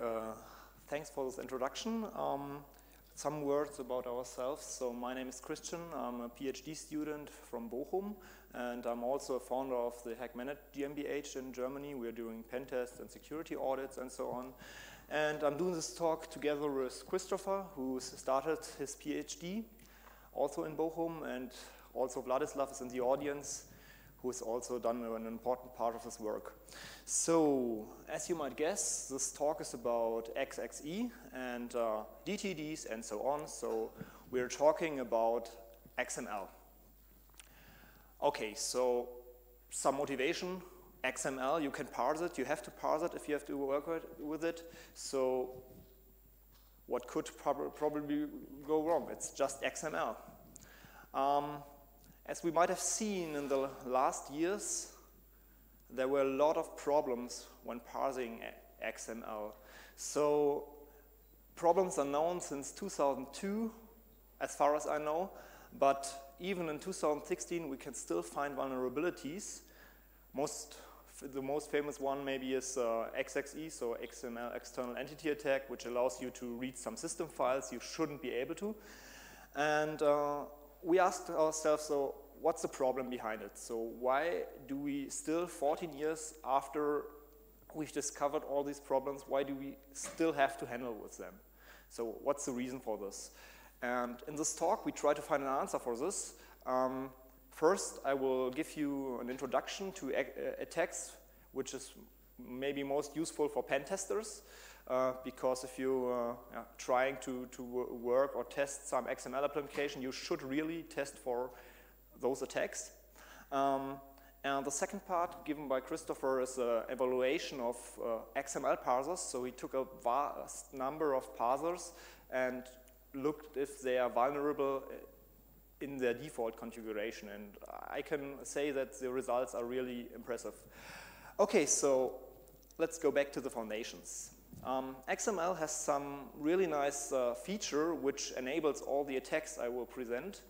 uh, thanks for this introduction. Um, some words about ourselves. So my name is Christian. I'm a PhD student from Bochum, and I'm also a founder of the Hackmanit GmbH in Germany. We're doing pen tests and security audits and so on. And I'm doing this talk together with Christopher, who started his PhD also in Bochum, and also Vladislav is in the audience who has also done an important part of his work. So, as you might guess, this talk is about XXE and uh, DTDs and so on. So, we're talking about XML. Okay, so some motivation. XML, you can parse it. You have to parse it if you have to work with it. So, what could prob probably go wrong? It's just XML. Um, as we might have seen in the last years, there were a lot of problems when parsing XML. So problems are known since 2002, as far as I know, but even in 2016 we can still find vulnerabilities. Most, the most famous one maybe is uh, XXE, so XML External Entity Attack, which allows you to read some system files you shouldn't be able to. And uh, we asked ourselves, so what's the problem behind it? So why do we still, 14 years after we've discovered all these problems, why do we still have to handle with them? So what's the reason for this? And in this talk, we try to find an answer for this. Um, first, I will give you an introduction to attacks, which is maybe most useful for pen testers. Uh, because if you're uh, trying to, to work or test some XML application, you should really test for those attacks. Um, and the second part given by Christopher is an evaluation of uh, XML parsers. So he took a vast number of parsers and looked if they are vulnerable in their default configuration. And I can say that the results are really impressive. Okay, so let's go back to the foundations. Um, XML has some really nice uh, feature which enables all the attacks I will present.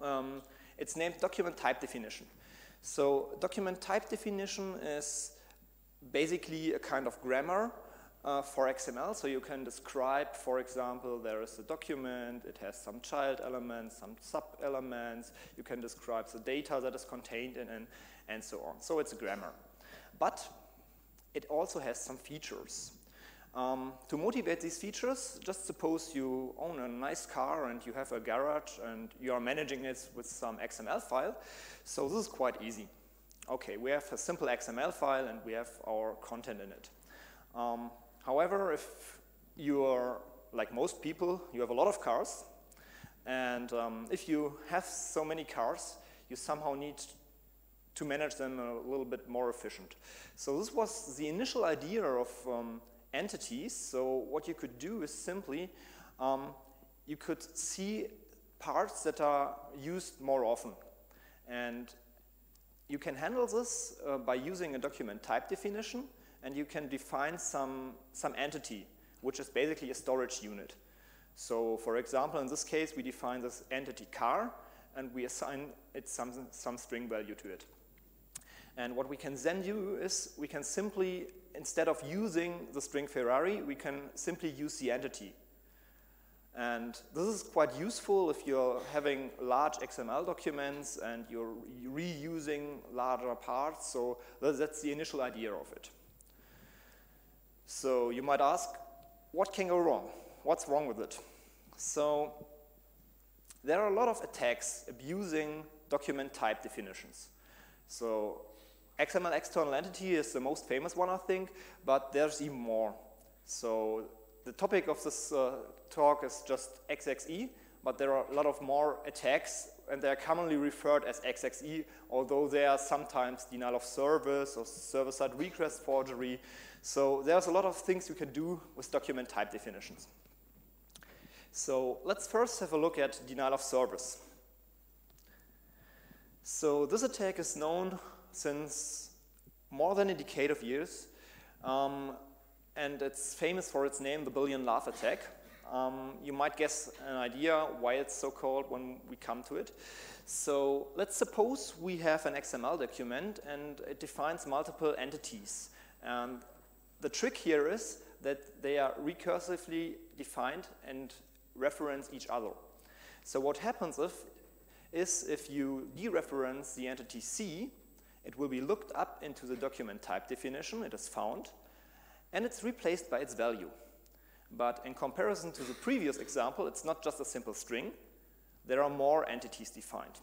Um, it's named document type definition. So document type definition is basically a kind of grammar uh, for XML. So you can describe, for example, there is a document, it has some child elements, some sub-elements, you can describe the data that is contained in it, and so on. So it's a grammar. But it also has some features. Um, to motivate these features, just suppose you own a nice car and you have a garage and you are managing it with some XML file. So this is quite easy. Okay, we have a simple XML file and we have our content in it. Um, however, if you are like most people, you have a lot of cars. And um, if you have so many cars, you somehow need to manage them a little bit more efficient. So this was the initial idea of um, entities. So what you could do is simply, um, you could see parts that are used more often. And you can handle this uh, by using a document type definition, and you can define some, some entity, which is basically a storage unit. So for example, in this case, we define this entity car, and we assign it some, some string value to it. And what we can then do is we can simply instead of using the string Ferrari, we can simply use the entity. And this is quite useful if you're having large XML documents and you're reusing larger parts. So that's the initial idea of it. So you might ask, what can go wrong? What's wrong with it? So there are a lot of attacks abusing document type definitions. So XML external entity is the most famous one, I think, but there's even more. So the topic of this uh, talk is just XXE, but there are a lot of more attacks, and they are commonly referred as XXE, although they are sometimes denial of service or server-side request forgery. So there's a lot of things you can do with document type definitions. So let's first have a look at denial of service. So this attack is known since more than a decade of years. Um, and it's famous for its name, the billion laugh attack. Um, you might guess an idea why it's so called when we come to it. So let's suppose we have an XML document and it defines multiple entities. And the trick here is that they are recursively defined and reference each other. So what happens if, is if you dereference the entity C, it will be looked up into the document type definition, it is found, and it's replaced by its value. But in comparison to the previous example, it's not just a simple string, there are more entities defined.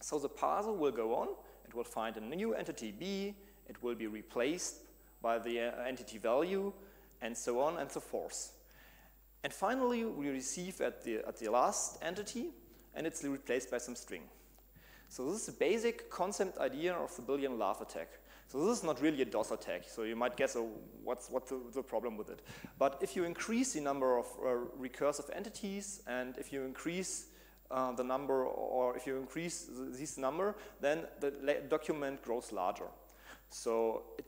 So the parser will go on, it will find a new entity B, it will be replaced by the uh, entity value, and so on and so forth. And finally, we receive at the, at the last entity, and it's replaced by some string. So this is the basic concept idea of the billion laugh attack. So this is not really a DOS attack, so you might guess, oh, what's, what's the, the, problem with it? But if you increase the number of uh, recursive entities, and if you increase uh, the number, or if you increase this number, then the document grows larger. So it,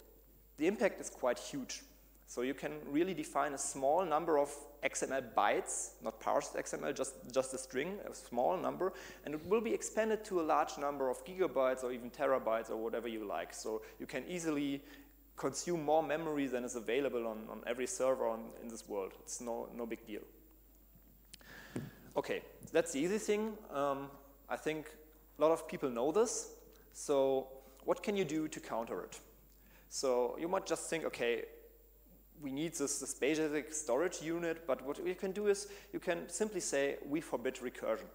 the impact is quite huge. So you can really define a small number of XML bytes, not parsed XML, just, just a string, a small number, and it will be expanded to a large number of gigabytes or even terabytes or whatever you like. So you can easily consume more memory than is available on, on every server on, in this world. It's no, no big deal. Okay, that's the easy thing. Um, I think a lot of people know this. So what can you do to counter it? So you might just think, okay, we need this, this basic storage unit, but what you can do is you can simply say we forbid recursion.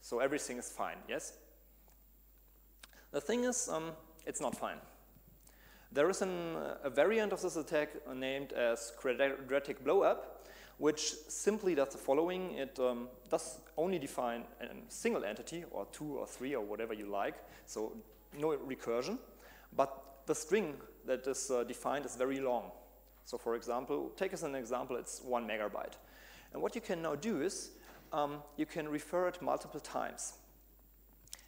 So everything is fine, yes? The thing is, um, it's not fine. There is an, a variant of this attack named as quadratic blowup, which simply does the following. It um, does only define a single entity, or two or three, or whatever you like, so no recursion. But the string that is uh, defined is very long. So for example, take as an example, it's one megabyte. And what you can now do is um, you can refer it multiple times.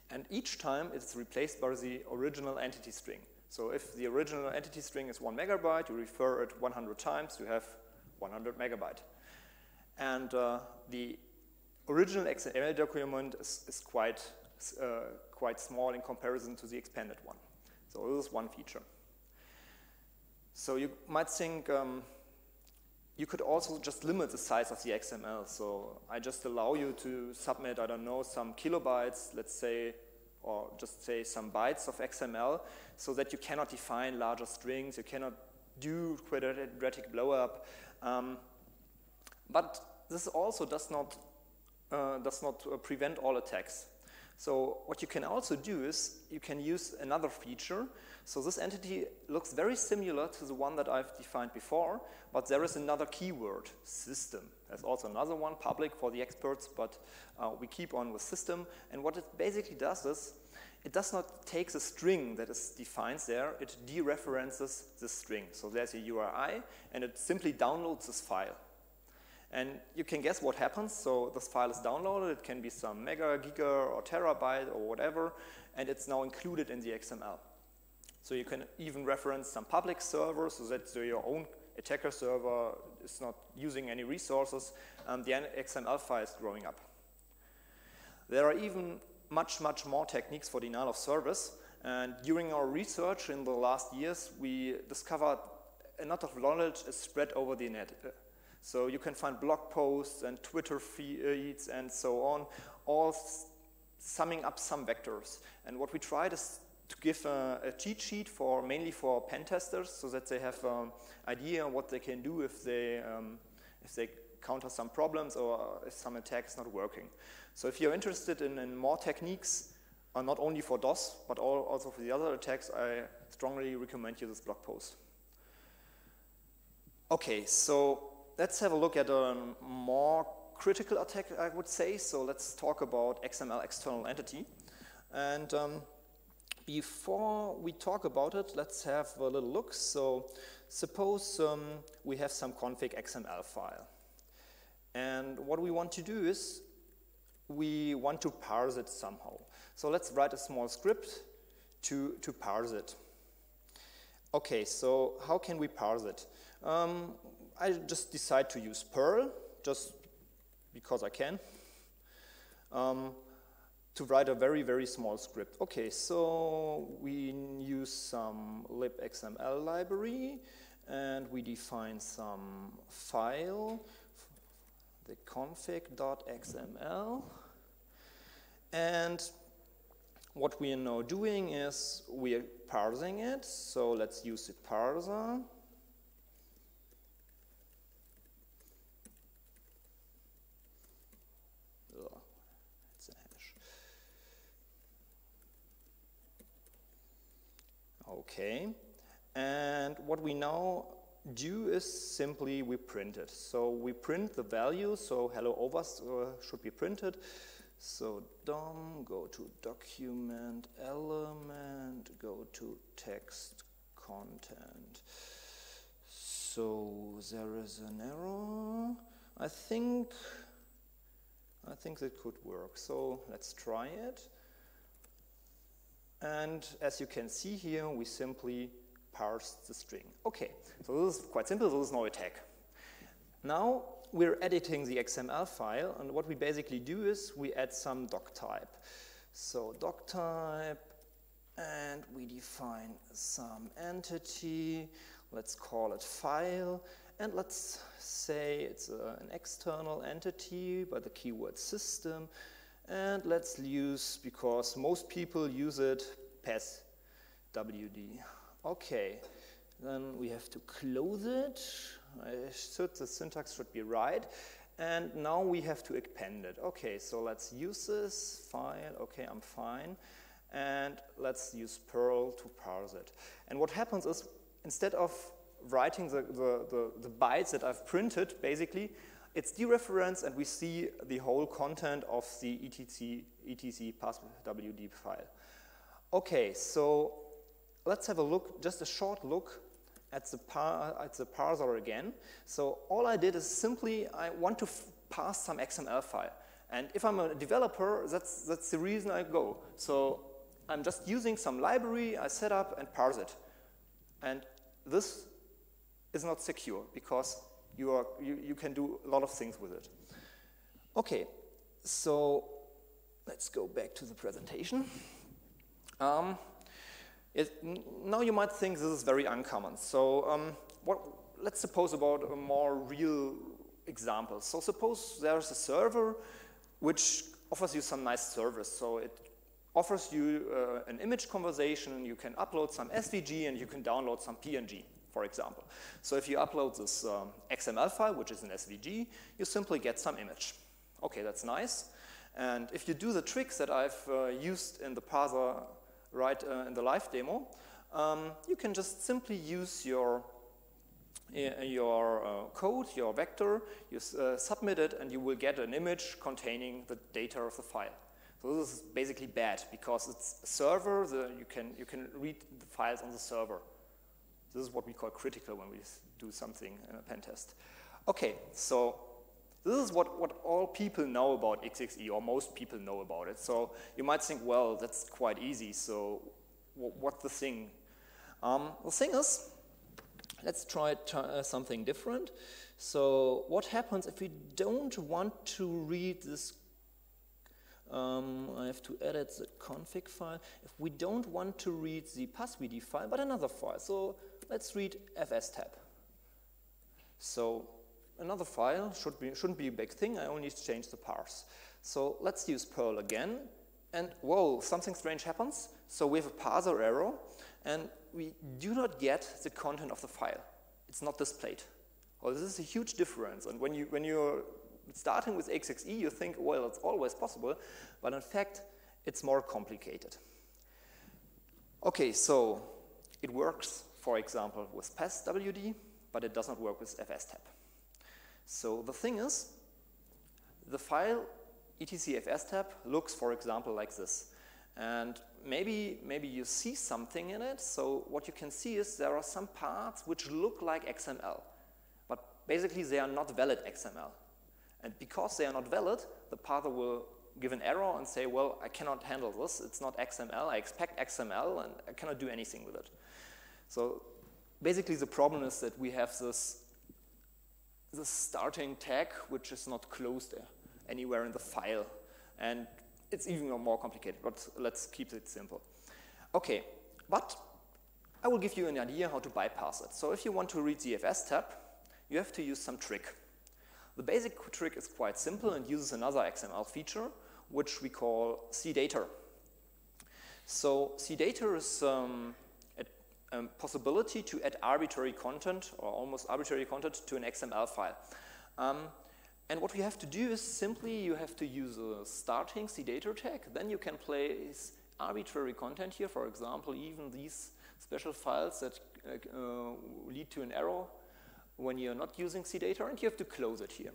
And each time it's replaced by the original entity string. So if the original entity string is one megabyte, you refer it 100 times, you have 100 megabyte. And uh, the original XML document is, is quite, uh, quite small in comparison to the expanded one. So this is one feature. So you might think um, you could also just limit the size of the XML. So I just allow you to submit, I don't know, some kilobytes, let's say, or just say some bytes of XML, so that you cannot define larger strings, you cannot do quadratic blowup. Um, but this also does not, uh, does not uh, prevent all attacks. So what you can also do is you can use another feature so this entity looks very similar to the one that I've defined before, but there is another keyword, system. There's also another one, public for the experts, but uh, we keep on with system. And what it basically does is, it does not take the string that is defined there, it dereferences the string. So there's a URI, and it simply downloads this file. And you can guess what happens. So this file is downloaded. It can be some mega, giga, or terabyte, or whatever, and it's now included in the XML. So you can even reference some public servers so that your own attacker server is not using any resources. and the XML file is growing up. There are even much, much more techniques for denial of service. And during our research in the last years, we discovered a lot of knowledge is spread over the net. Uh, So you can find blog posts and Twitter feeds and so on, all summing up some vectors. And what we tried is to give a, a, cheat sheet for mainly for pen testers so that they have an idea what they can do if they, um, if they counter some problems or if some attack is not working. So if you're interested in, in more techniques, uh, not only for DOS, but all, also for the other attacks, I strongly recommend you this blog post. Okay, so let's have a look at a more critical attack, I would say. So let's talk about XML external entity. And um, before we talk about it, let's have a little look. So suppose um, we have some config XML file. And what we want to do is we want to parse it somehow. So let's write a small script to, to parse it. Okay, so how can we parse it? Um, I just decide to use Perl, just because I can. Um, to write a very, very small script. Okay, so we use some libxml library, and we define some file, the config.xml. And what we are now doing is we are parsing it. So let's use the parser. it's a hash. Okay. And what we now do is simply we print it. So we print the value, so hello over uh, should be printed. So DOM, go to document element, go to text content. So there is an error. I think I think that could work. So let's try it. And as you can see here, we simply parse the string. Okay, so this is quite simple, this is no attack. Now we're editing the XML file, and what we basically do is we add some doc type. So doc type, and we define some entity, let's call it file, and let's say it's a, an external entity by the keyword system, and let's use, because most people use it, pass wd. Okay, then we have to close it. I should, the syntax should be right. And now we have to append it. Okay, so let's use this file. Okay, I'm fine. And let's use Perl to parse it. And what happens is, instead of writing the, the, the, the bytes that I've printed, basically, it's dereferenced and we see the whole content of the etc, etc passwd file. Okay, so let's have a look, just a short look at the, par at the parser again. So all I did is simply, I want to pass some XML file. And if I'm a developer, that's, that's the reason I go. So I'm just using some library I set up and parse it. And this is not secure because you, are, you, you can do a lot of things with it. Okay, so let's go back to the presentation. Um, it, now you might think this is very uncommon. So um, what, let's suppose about a more real example. So suppose there's a server which offers you some nice service. So it offers you uh, an image conversation, you can upload some SVG and you can download some PNG, for example. So if you upload this um, XML file, which is an SVG, you simply get some image. Okay, that's nice. And if you do the tricks that I've uh, used in the parser right uh, in the live demo, um, you can just simply use your uh, your uh, code, your vector, you uh, submit it, and you will get an image containing the data of the file. So this is basically bad because it's a server. The, you can you can read the files on the server. This is what we call critical when we do something in a pen test. Okay, so this is what, what all people know about XXE, or most people know about it. So you might think, well, that's quite easy, so what's the thing? Um, the thing is, let's try uh, something different. So what happens if we don't want to read this um, I have to edit the config file. If we don't want to read the passwd file, but another file, so let's read fs tab. So another file should be, shouldn't be a big thing. I only need to change the parse. So let's use Perl again. And whoa, something strange happens. So we have a parser error, and we do not get the content of the file. It's not displayed. Well, this is a huge difference. And when, you, when you're starting with XXE, you think, well, it's always possible. But in fact, it's more complicated. Okay, so it works, for example, with passwd, but it does not work with fstab. So the thing is, the file etcfstab looks, for example, like this. And maybe, maybe you see something in it. So what you can see is there are some parts which look like XML. But basically, they are not valid XML. And because they are not valid, the parser will give an error and say, well, I cannot handle this. It's not XML. I expect XML, and I cannot do anything with it. So basically, the problem is that we have this the starting tag, which is not closed anywhere in the file. And it's even more complicated, but let's keep it simple. Okay, but I will give you an idea how to bypass it. So if you want to read the FS tab, you have to use some trick. The basic trick is quite simple and uses another XML feature, which we call CDATA. So CDATA is um, a, possibility to add arbitrary content or almost arbitrary content to an XML file. Um, and what we have to do is simply you have to use a starting CDATA tag, then you can place arbitrary content here, for example, even these special files that uh, uh, lead to an error when you're not using CDATA, and you have to close it here.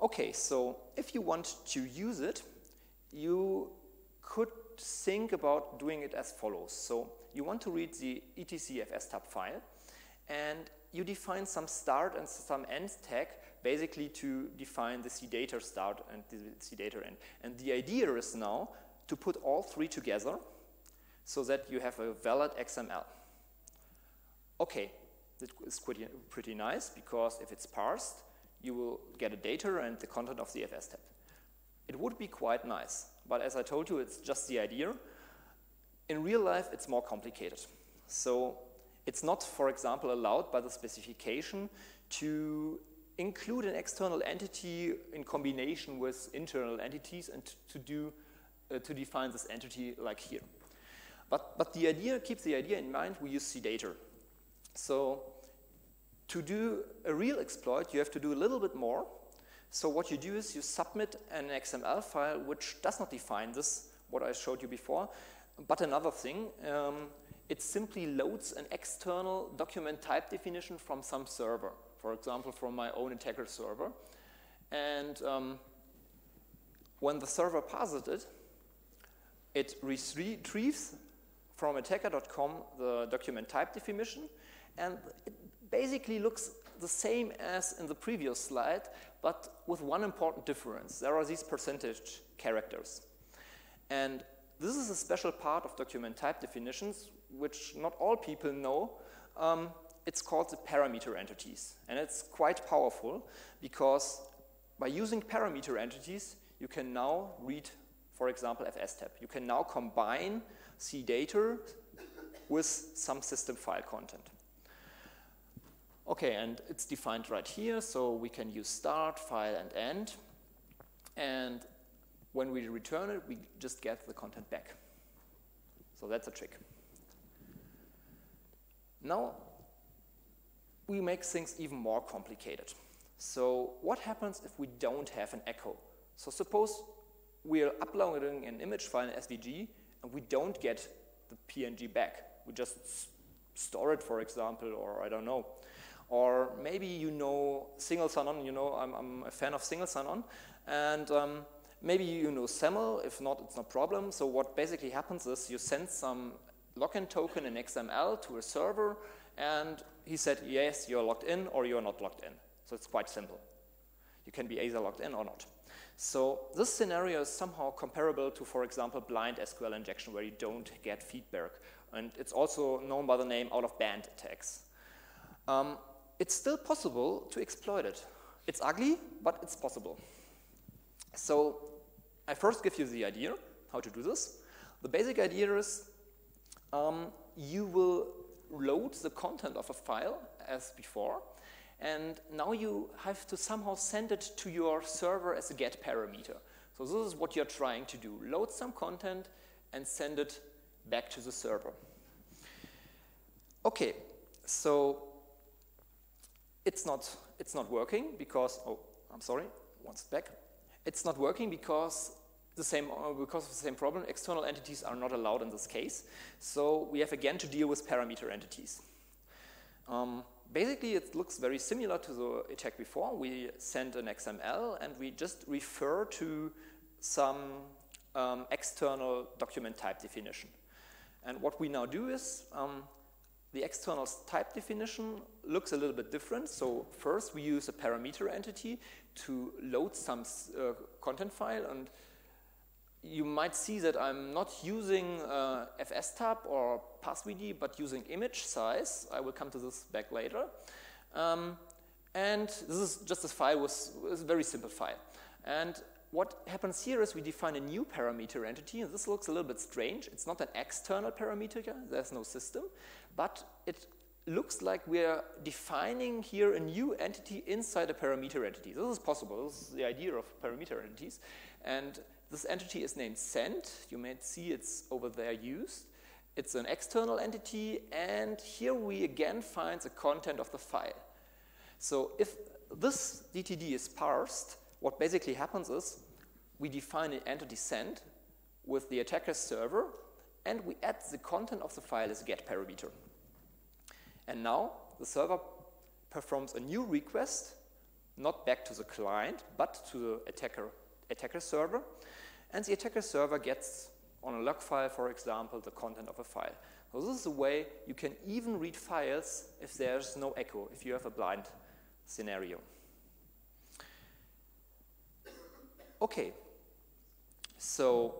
Okay, so if you want to use it, you could think about doing it as follows. So you want to read the etcfs tab file, and you define some start and some end tag basically to define the CDATA start and the CDATA end. And the idea is now to put all three together so that you have a valid XML. Okay, that is pretty nice because if it's parsed, you will get a data and the content of the FS tab. It would be quite nice, but as I told you, it's just the idea. In real life, it's more complicated. So it's not, for example, allowed by the specification to include an external entity in combination with internal entities and to do uh, to define this entity like here. But, but the idea, keep the idea in mind, we use CDATA. So to do a real exploit, you have to do a little bit more. So what you do is you submit an XML file which does not define this, what I showed you before, but another thing, um, it simply loads an external document type definition from some server for example, from my own attacker server. And um, when the server parses it, it retrieves from attacker.com the document type definition, and it basically looks the same as in the previous slide, but with one important difference. There are these percentage characters. And this is a special part of document type definitions, which not all people know. Um, it's called the parameter entities. And it's quite powerful because by using parameter entities, you can now read, for example, FSTab. You can now combine CDATA with some system file content. Okay, and it's defined right here, so we can use start, file, and end. And when we return it, we just get the content back. So that's a trick. Now, we make things even more complicated. So what happens if we don't have an echo? So suppose we're uploading an image file in SVG and we don't get the PNG back. We just store it, for example, or I don't know. Or maybe you know single sign-on, you know, I'm, I'm, a fan of single sign-on, and um, maybe you know SAML, if not, it's no problem. So what basically happens is you send some login token in XML to a server, and he said, yes, you're logged in or you're not logged in. So it's quite simple. You can be either logged in or not. So this scenario is somehow comparable to, for example, blind SQL injection where you don't get feedback. And it's also known by the name out-of-band attacks. Um, it's still possible to exploit it. It's ugly, but it's possible. So I first give you the idea how to do this. The basic idea is um, you will load the content of a file as before, and now you have to somehow send it to your server as a get parameter. So this is what you're trying to do. Load some content and send it back to the server. Okay, so it's not, it's not working because, oh, I'm sorry, once back. It's not working because the same, uh, because of the same problem, external entities are not allowed in this case. So we have again to deal with parameter entities. Um, basically, it looks very similar to the attack before. We send an XML and we just refer to some um, external document type definition. And what we now do is um, the external type definition looks a little bit different. So first we use a parameter entity to load some uh, content file and you might see that I'm not using uh, FSTab or PassVD, but using image size. I will come to this back later. Um, and this is just a file with, with a very simple file. And what happens here is we define a new parameter entity, and this looks a little bit strange. It's not an external parameter, there's no system, but it looks like we're defining here a new entity inside a parameter entity. This is possible, this is the idea of parameter entities. And this entity is named send. You may see it's over there used. It's an external entity, and here we again find the content of the file. So if this DTD is parsed, what basically happens is we define an entity send with the attacker's server, and we add the content of the file as a get parameter. And now the server performs a new request, not back to the client, but to the attacker, attacker server. And the attacker server gets, on a log file, for example, the content of a file. So this is a way you can even read files if there's no echo, if you have a blind scenario. Okay, so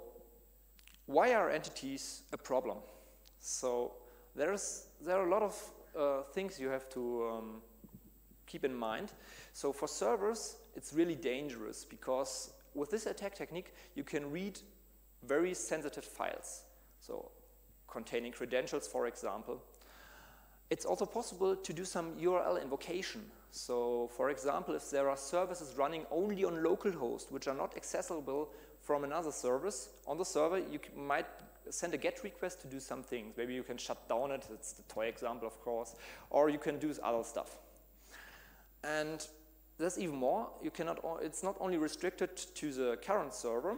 why are entities a problem? So there's, there are a lot of uh, things you have to um, keep in mind. So for servers, it's really dangerous because with this attack technique, you can read very sensitive files. So containing credentials, for example. It's also possible to do some URL invocation. So for example, if there are services running only on localhost, which are not accessible from another service, on the server you might send a GET request to do some things. Maybe you can shut down it, it's the toy example, of course, or you can do other stuff. And there's even more. You cannot, it's not only restricted to the current server.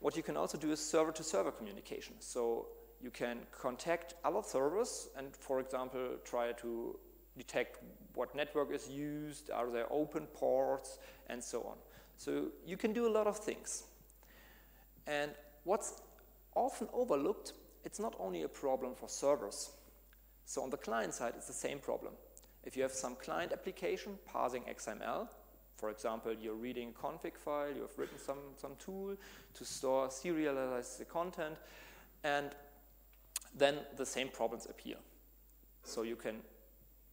What you can also do is server-to-server -server communication. So you can contact other servers and, for example, try to detect what network is used, are there open ports, and so on. So you can do a lot of things. And what's often overlooked, it's not only a problem for servers. So on the client side, it's the same problem. If you have some client application parsing XML, for example, you're reading a config file, you have written some, some tool to store, serialize the content, and then the same problems appear. So you can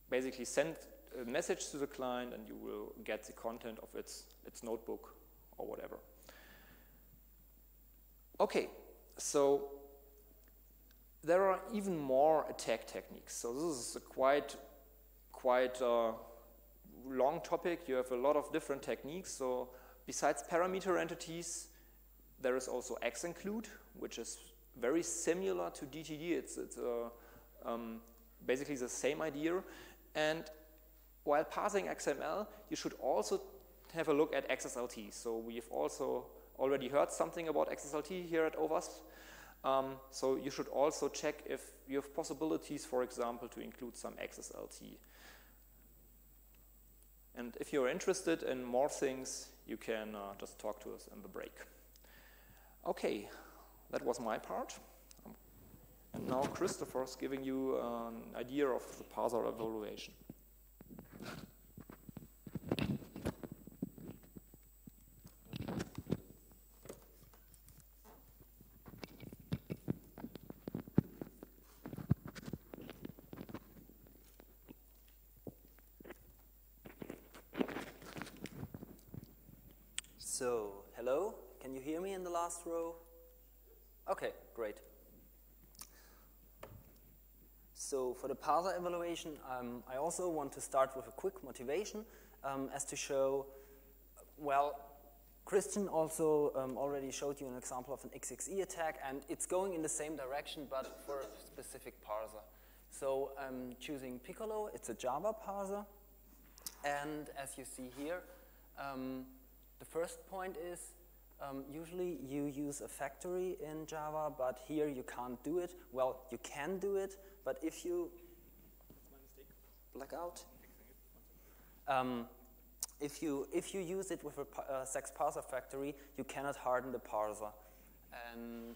basically send a message to the client and you will get the content of its, its notebook or whatever. Okay, so there are even more attack techniques. So this is a quite, quite uh, long topic. You have a lot of different techniques. So besides parameter entities, there is also X-include, which is very similar to DTD. It's, it's uh, um, basically the same idea. And while parsing XML, you should also have a look at XSLT. So we've also already heard something about XSLT here at OWASP. Um, so you should also check if you have possibilities, for example, to include some XSLT. And if you're interested in more things, you can uh, just talk to us in the break. Okay, that was my part. And now Christopher's giving you an idea of the parser evaluation. So, hello, can you hear me in the last row? Okay, great. So for the parser evaluation, um, I also want to start with a quick motivation um, as to show, well, Christian also um, already showed you an example of an XXE attack, and it's going in the same direction, but for a specific parser. So I'm choosing Piccolo, it's a Java parser, and as you see here, um, the first point is um, usually you use a factory in Java, but here you can't do it. Well, you can do it, but if you blackout, um, if you if you use it with a uh, SAX parser factory, you cannot harden the parser, and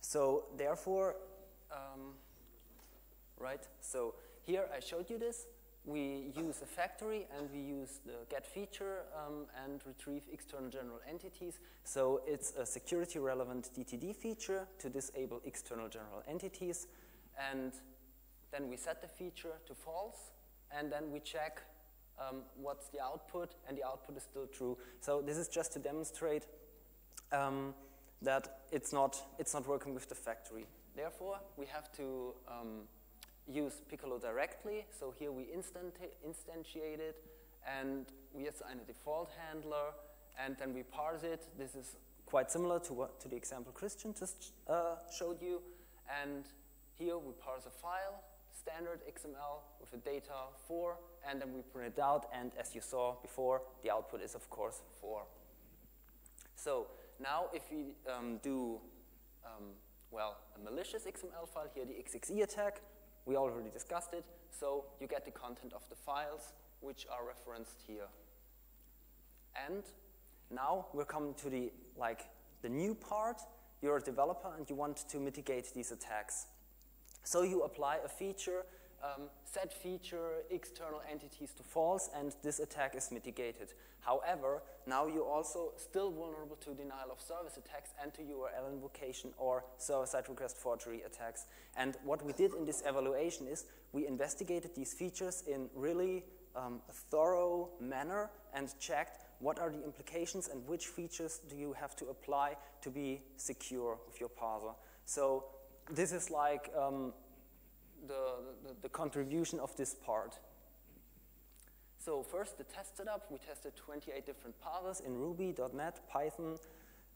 so therefore, um, right? So here I showed you this we use a factory and we use the get feature um, and retrieve external general entities. So it's a security relevant DTD feature to disable external general entities. And then we set the feature to false and then we check um, what's the output, and the output is still true. So this is just to demonstrate um, that it's not, it's not working with the factory. Therefore, we have to um, use Piccolo directly. So here we instantiate it, and we assign a default handler, and then we parse it. This is quite similar to, what, to the example Christian just uh, showed you. And here we parse a file, standard XML with a data 4, and then we print it out, and as you saw before, the output is of course 4. So now if we um, do, um, well, a malicious XML file, here the XXE attack, we already discussed it, so you get the content of the files, which are referenced here. And now we're coming to the, like, the new part. You're a developer and you want to mitigate these attacks. So you apply a feature, um, set feature external entities to false, and this attack is mitigated. However, now you're also still vulnerable to denial of service attacks and to URL invocation or server-side request forgery attacks. And what we did in this evaluation is we investigated these features in really um, thorough manner and checked what are the implications and which features do you have to apply to be secure with your parser. So this is like um, the, contribution of this part. So first, the test setup. We tested 28 different parsers in Ruby, .NET, Python,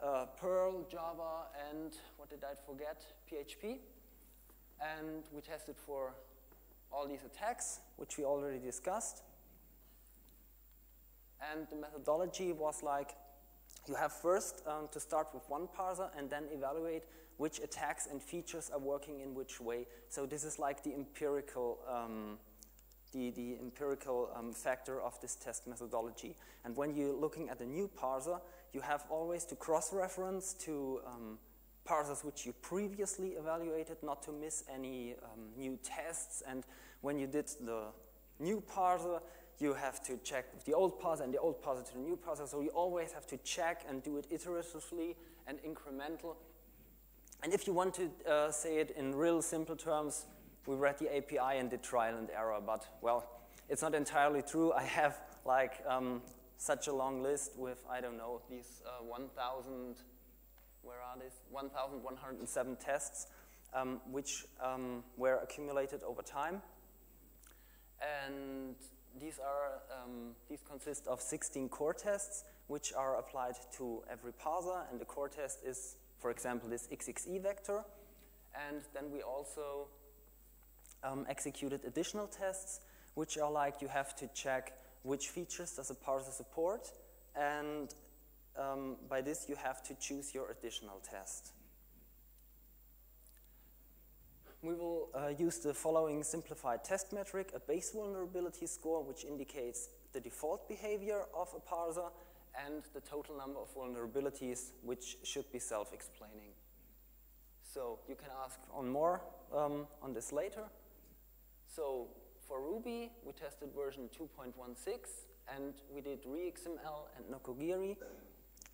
uh, Perl, Java, and what did I forget? PHP. And we tested for all these attacks, which we already discussed. And the methodology was like, you have first um, to start with one parser and then evaluate which attacks and features are working in which way. So this is like the empirical, um, the, the empirical um, factor of this test methodology. And when you're looking at a new parser, you have always to cross-reference to um, parsers which you previously evaluated, not to miss any um, new tests. And when you did the new parser, you have to check the old parser and the old parser to the new parser. So you always have to check and do it iteratively and incremental and if you want to uh, say it in real simple terms, we read the API and did trial and error, but well, it's not entirely true. I have like um, such a long list with, I don't know, these uh, 1,000, where are these? 1,107 tests, um, which um, were accumulated over time. And these are, um, these consist of 16 core tests, which are applied to every parser, and the core test is for example, this XXE vector. And then we also um, executed additional tests, which are like you have to check which features does a parser support, and um, by this you have to choose your additional test. We will uh, use the following simplified test metric, a base vulnerability score, which indicates the default behavior of a parser, and the total number of vulnerabilities, which should be self-explaining. So you can ask on more um, on this later. So for Ruby, we tested version 2.16, and we did ReXML and Nokogiri.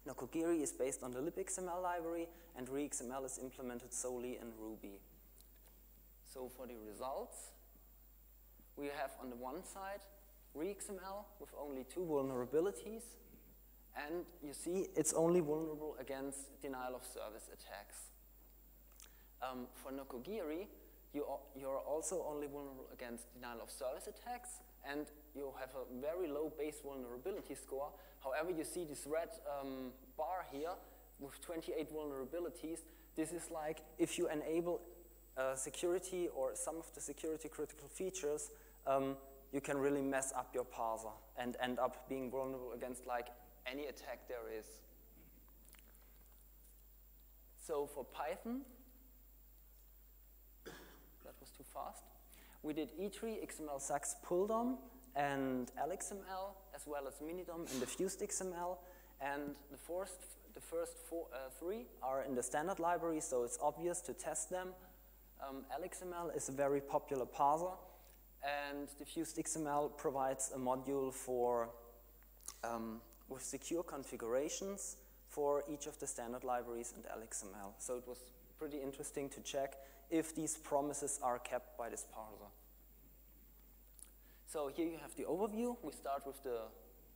Nokogiri is based on the libxml library, and ReXML is implemented solely in Ruby. So for the results, we have on the one side ReXML with only two vulnerabilities, and you see, it's only vulnerable against denial of service attacks. Um, for Nokogiri, you, you're also only vulnerable against denial of service attacks, and you have a very low base vulnerability score. However, you see this red um, bar here with 28 vulnerabilities. This is like if you enable uh, security or some of the security critical features, um, you can really mess up your parser and end up being vulnerable against like any attack there is. So for Python, that was too fast. We did etree, XML, SAX, PullDOM, and LXML, as well as Minidom and defused XML. And the first, the first four, uh, three are in the standard library, so it's obvious to test them. Um, LXML is a very popular parser, and defused XML provides a module for um, with secure configurations for each of the standard libraries and LXML. So it was pretty interesting to check if these promises are kept by this parser. So here you have the overview. We start with the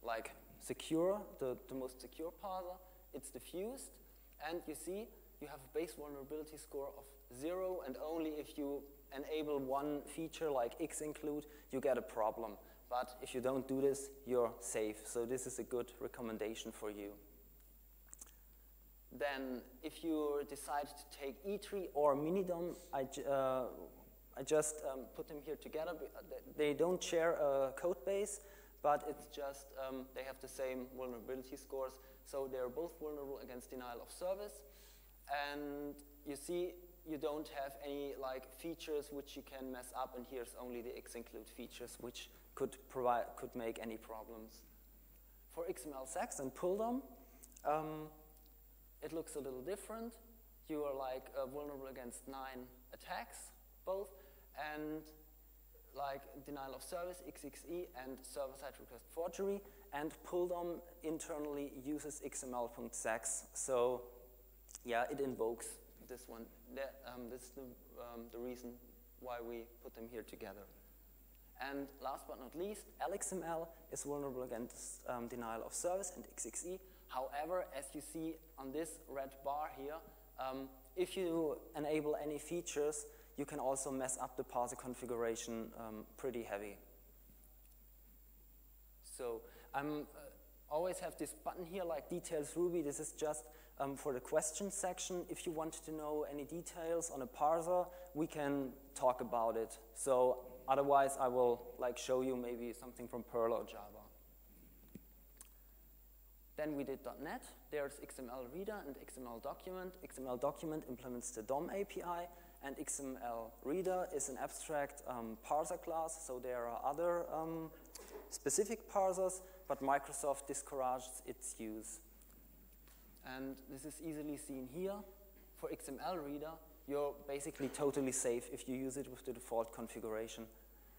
like secure, the, the most secure parser. It's diffused, and you see you have a base vulnerability score of zero, and only if you enable one feature like X-include, you get a problem. But if you don't do this, you're safe. So this is a good recommendation for you. Then if you decide to take etree or Minidom, I, uh, I just um, put them here together. They don't share a code base, but it's just um, they have the same vulnerability scores. So they're both vulnerable against denial of service. And you see you don't have any like features which you can mess up, and here's only the X-include features which could provide could make any problems. For XML SAX and pulldom, um, it looks a little different. You are like uh, vulnerable against nine attacks, both, and like denial of service, XXE, and server-side request forgery, and pulldom internally uses XML.sax. So, yeah, it invokes this one. That, um, this is the, um, the reason why we put them here together. And last but not least, LXML is vulnerable against um, denial of service and XXE. However, as you see on this red bar here, um, if you enable any features, you can also mess up the parser configuration um, pretty heavy. So I um, uh, always have this button here like details Ruby. This is just um, for the question section. If you want to know any details on a parser, we can talk about it. So otherwise, I will like show you maybe something from Perl or Java. Then we did .NET. There's XML Reader and XML Document. XML Document implements the DOM API, and XML Reader is an abstract um, parser class, so there are other um, specific parsers, but Microsoft discourages its use. And this is easily seen here. For XML Reader, you're basically totally safe if you use it with the default configuration.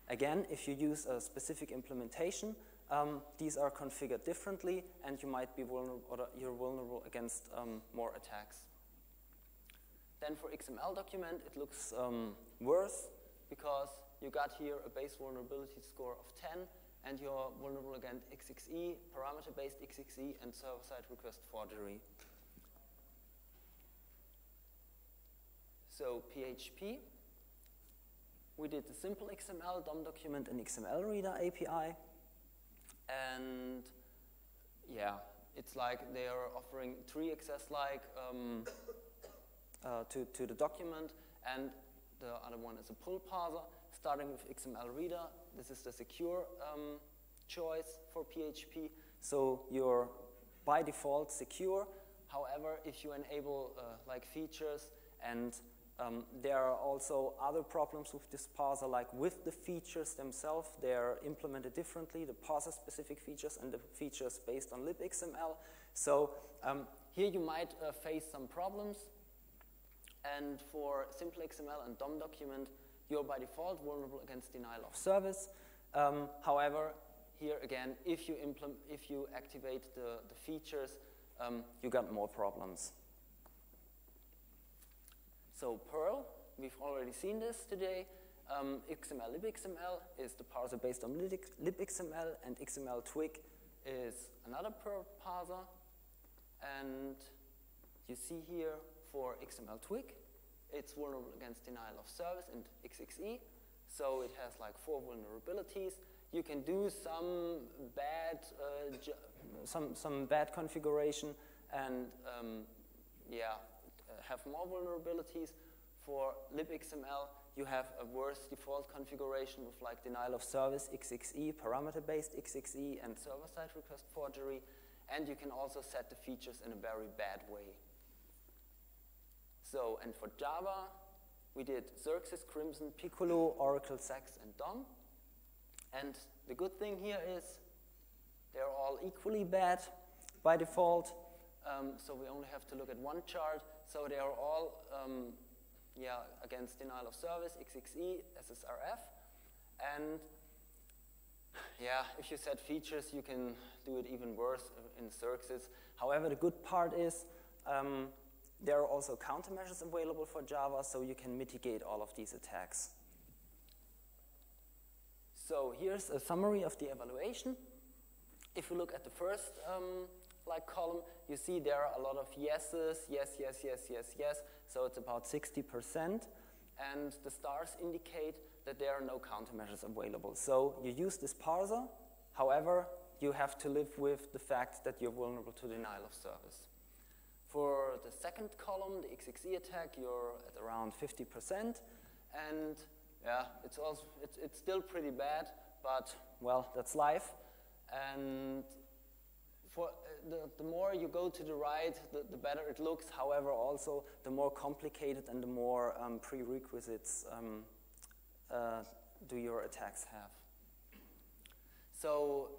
Again, if you use a specific implementation, um, these are configured differently, and you might be vulnerable, or you're vulnerable against um, more attacks. Then for XML document, it looks um, worse because you got here a base vulnerability score of 10, and you're vulnerable against XXE, parameter-based XXE, and server-side request forgery. So PHP, we did the simple XML, DOM document, and XML reader API. And yeah, it's like they are offering tree access like um, uh, to, to the document, and the other one is a pull parser, starting with XML reader. This is the secure um, choice for PHP. So you're by default secure. However, if you enable uh, like features and um, there are also other problems with this parser, like with the features themselves, they're implemented differently, the parser-specific features and the features based on libxml. So um, here you might uh, face some problems. And for simple XML and DOM document, you're by default vulnerable against denial of service. Um, however, here again, if you, implement if you activate the, the features, um, you got more problems. So Perl, we've already seen this today. Um, XML libxml is the parser based on libxml, and XML Twig is another Perl parser. And you see here for XML Twig, it's vulnerable against denial of service and XXE. So it has like four vulnerabilities. You can do some bad, uh, some, some bad configuration and um, yeah, have more vulnerabilities. For libxml, you have a worse default configuration with like denial of service, XXE, parameter-based XXE, and server-side request forgery. And you can also set the features in a very bad way. So, and for Java, we did Xerces, Crimson, Piccolo, Oracle, Sax, and DOM. And the good thing here is they're all equally bad by default. Um, so we only have to look at one chart. So they are all um, yeah, against denial of service, XXE, SSRF. And yeah, if you set features, you can do it even worse in Xerces. However, the good part is um, there are also countermeasures available for Java, so you can mitigate all of these attacks. So here's a summary of the evaluation. If you look at the first um, like column, you see there are a lot of yeses, yes, yes, yes, yes, yes. So it's about 60%. And the stars indicate that there are no countermeasures available. So you use this parser. However, you have to live with the fact that you're vulnerable to denial of service. For the second column, the XXE attack, you're at around 50%. And yeah, it's, also, it's, it's still pretty bad, but well, that's life. And for uh, the, the more you go to the right, the, the better it looks. However, also the more complicated and the more um, prerequisites um, uh, do your attacks have. So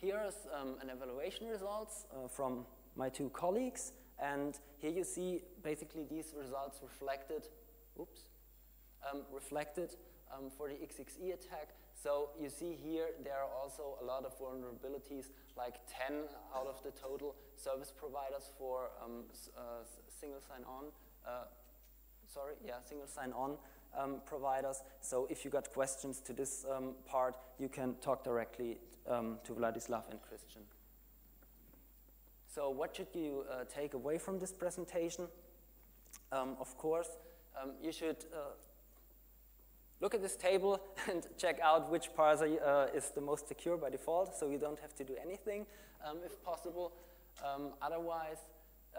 here's um, an evaluation results uh, from my two colleagues. And here you see basically these results reflected, oops, um, reflected um, for the XXE attack. So you see here there are also a lot of vulnerabilities, like 10 out of the total service providers for um, uh, single sign-on, uh, sorry, yeah, single sign-on um, providers. So if you got questions to this um, part, you can talk directly um, to Vladislav and Christian. So what should you uh, take away from this presentation? Um, of course, um, you should uh, look at this table and check out which parser uh, is the most secure by default, so you don't have to do anything um, if possible. Um, otherwise,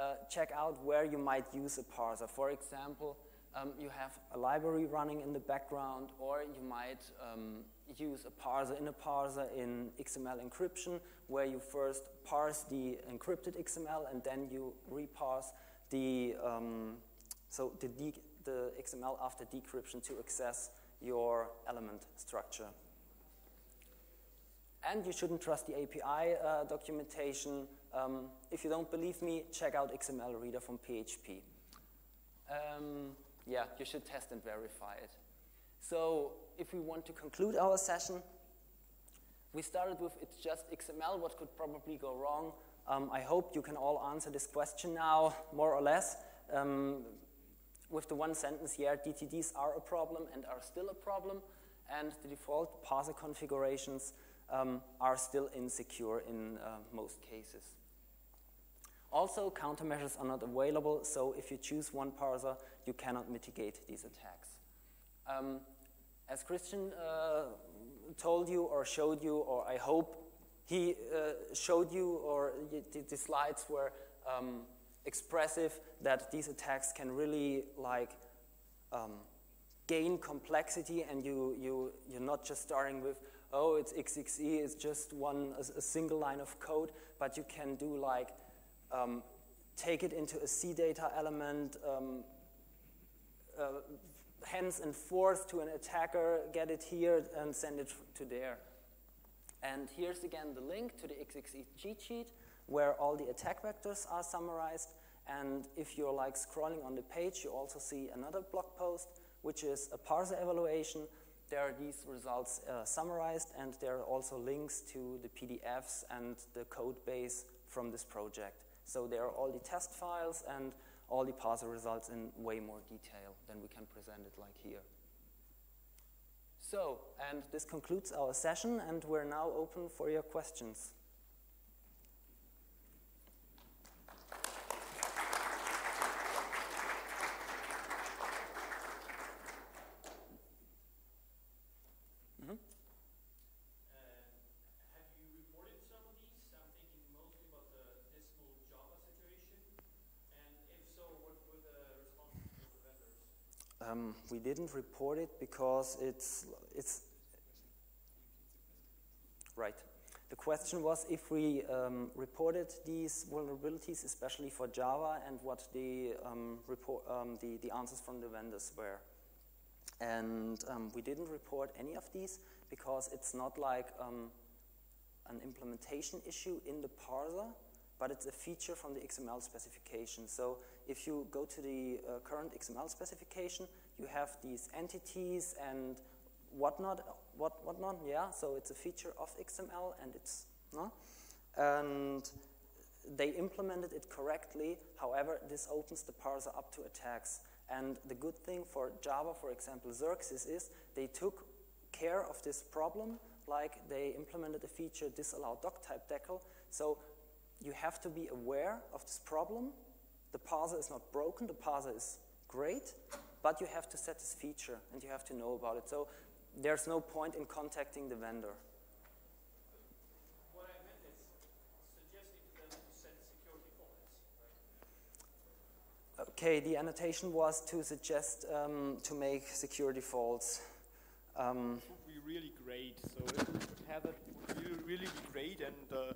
uh, check out where you might use a parser. For example, um, you have a library running in the background, or you might um, use a parser in a parser in XML encryption, where you first parse the encrypted XML and then you reparse the, um, so the, the XML after decryption to access your element structure. And you shouldn't trust the API uh, documentation. Um, if you don't believe me, check out XML Reader from PHP. Um, yeah, you should test and verify it. So if we want to conclude our session, we started with it's just XML, what could probably go wrong? Um, I hope you can all answer this question now, more or less. Um, with the one sentence here, DTDs are a problem and are still a problem, and the default parser configurations um, are still insecure in uh, most cases. Also, countermeasures are not available, so if you choose one parser, you cannot mitigate these attacks. Um, as Christian uh, told you or showed you, or I hope he uh, showed you, or the slides were um, expressive that these attacks can really like um, gain complexity and you, you, you're not just starting with, oh, it's XXE, it's just one, a, a single line of code, but you can do like, um, take it into a CDATA element, um, uh, hence and forth to an attacker, get it here and send it to there. And here's again the link to the XXE cheat sheet where all the attack vectors are summarized. And if you're like scrolling on the page, you also see another blog post, which is a parser evaluation. There are these results uh, summarized, and there are also links to the PDFs and the code base from this project. So there are all the test files and all the parser results in way more detail than we can present it like here. So, and this concludes our session, and we're now open for your questions. Um, we didn't report it because it's, it's right. The question was if we um, reported these vulnerabilities, especially for Java, and what the, um, report, um, the, the, answers from the vendors were. And um, we didn't report any of these because it's not like um, an implementation issue in the parser, but it's a feature from the XML specification. So if you go to the uh, current XML specification, you have these entities and whatnot, what, whatnot, yeah, so it's a feature of XML and it's, no? And they implemented it correctly, however, this opens the parser up to attacks. And the good thing for Java, for example, Xerces, is they took care of this problem, like they implemented a feature disallow doctype decl. So you have to be aware of this problem. The parser is not broken, the parser is great, but you have to set this feature and you have to know about it. So there's no point in contacting the vendor. What I meant is suggesting to them to set security faults. Okay, the annotation was to suggest um, to make security faults. Um, it would be really great. So if we could have it, it would really, really be great, and uh, a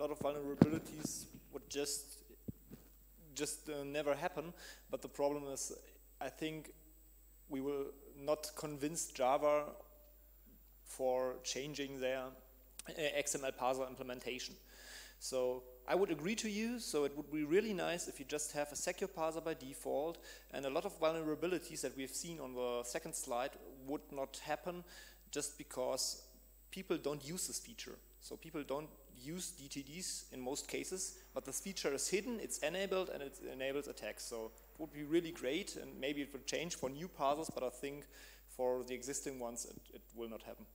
lot of vulnerabilities would just just uh, never happen. But the problem is, I think we will not convince Java for changing their uh, XML parser implementation. So I would agree to you, so it would be really nice if you just have a secure parser by default, and a lot of vulnerabilities that we've seen on the second slide would not happen just because people don't use this feature. So people don't use DTDs in most cases, but this feature is hidden, it's enabled, and it enables attacks. So it would be really great, and maybe it will change for new parsers, but I think for the existing ones, it, it will not happen.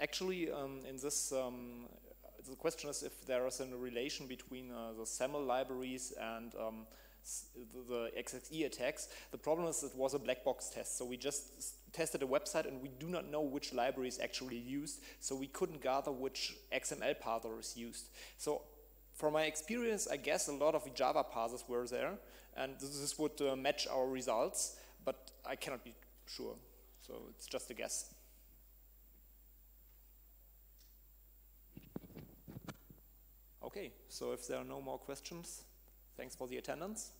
Actually, um, in this, um, the question is if there is a relation between uh, the SAML libraries and um, the XXE attacks. The problem is it was a black box test, so we just tested a website and we do not know which library is actually used, so we couldn't gather which XML parser is used. So from my experience, I guess a lot of Java parsers were there, and this would uh, match our results, but I cannot be sure, so it's just a guess. Okay, so if there are no more questions, thanks for the attendance.